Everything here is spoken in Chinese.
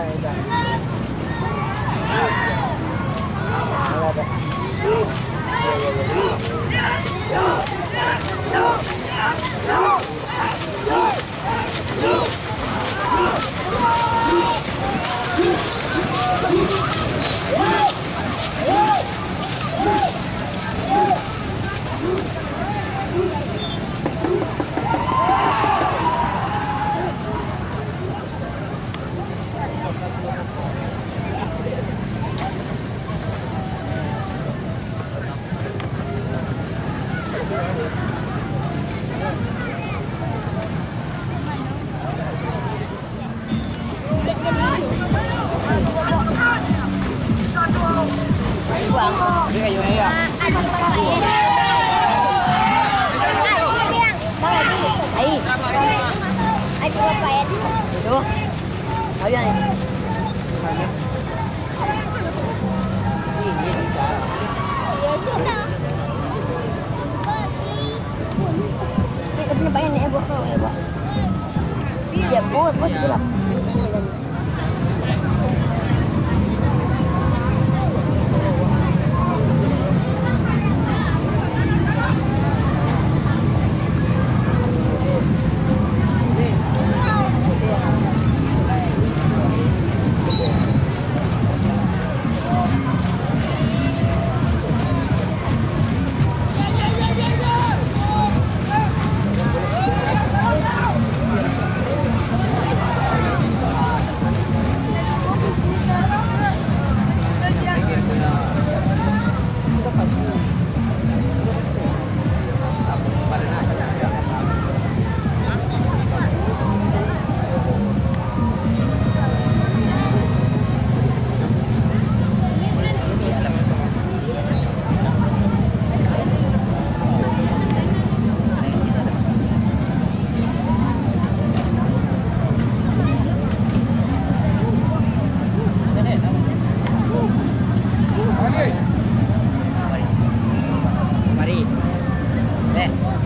Ah. 不愿意。嗯好的嗯好的嗯好的嗯好也不不吃了ね。